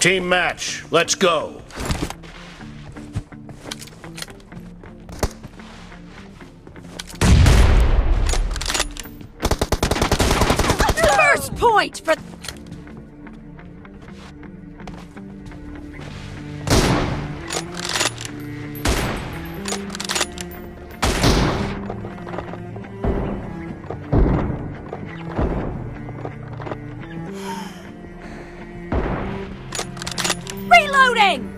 Team match, let's go. First point for... Reloading!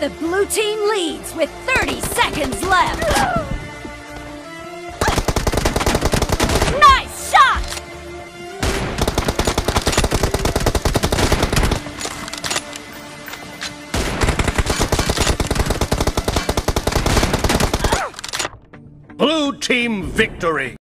The blue team leads with 30 seconds left. Nice shot! Blue team victory!